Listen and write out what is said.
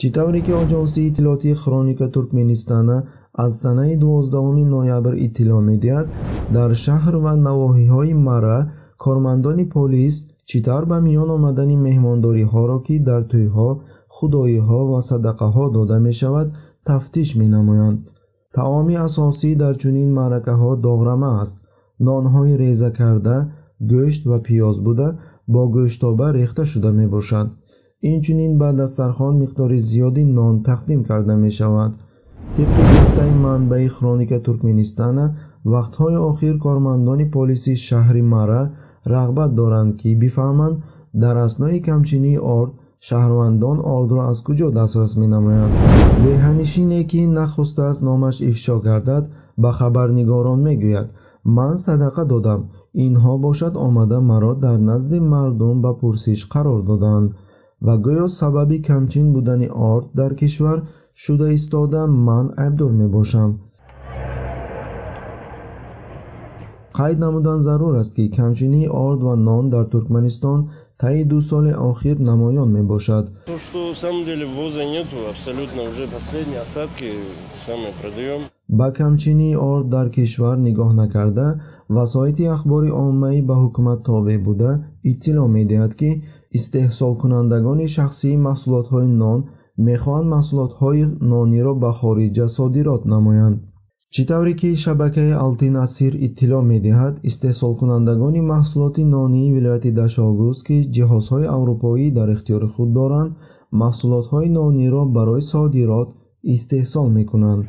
чӣ тавре ки оҷонси иттилоотии хроника туркменистана аз санаи 12 ноябр иттилоъ медиҳад дар шаҳр ва навоҳиҳои мара кормандони полис чӣ тавр ба миён омадани меҳмондориҳоро ки дар тӯйҳо худоиҳо ва садақаҳо дода мешавад тафтиш менамоянд. Таоми асосӣ дар чунин маъракаҳо доғрама аст. Нонҳои реза карда гӯшт ва пиёз буда бо гӯштоба рехта шуда мебошад инчунин ба дастархон миқдори зиёди нон тақдим карда мешавад. Тибқи гуфтаи манбаи хроника туркменистана вақтҳои охир кормандони полиси шаҳри мара рағбат доранд ки бифаҳманд дар аснои камчинии орд шаҳрвандон ордро аз куҷо дастрас менамоянд. Деҳанишине ки нахостааст номаш ифшо гардад ба хабарнигорон мегӯяд. Ман садақа додам. Инҳо бошад омада маро дар назди мардум ба пурсиш қарор доданд ва гӯё сабаби камчин будани орд дар кишвар шуда истода ман айбдор мебошам қайд намудан зарур аст ки камчинии орд ва нон дар туркманистон таи ду соли охир намоён мебошад. Ба камчинии орд дар кишвар нигоҳ накарда васоити ахбори оммаӣ ба ҳукумат тобеъ буда иттилоъ медиҳад ки истеҳсолкунандагони шахсии маҳсулотҳои нон мехоҳанд маҳсулотҳои нониро ба хориҷа содирот намоянд чӣ тавре ки шабакаи алтинасир иттилоъ медиҳад истеҳсолкунандагони маҳсулоти нонии вилояти дашогуз ки ҷиҳозҳои аврупоӣ дар ихтиёри худ доранд маҳсулотҳои нониро барои содирот истеҳсол мекунанд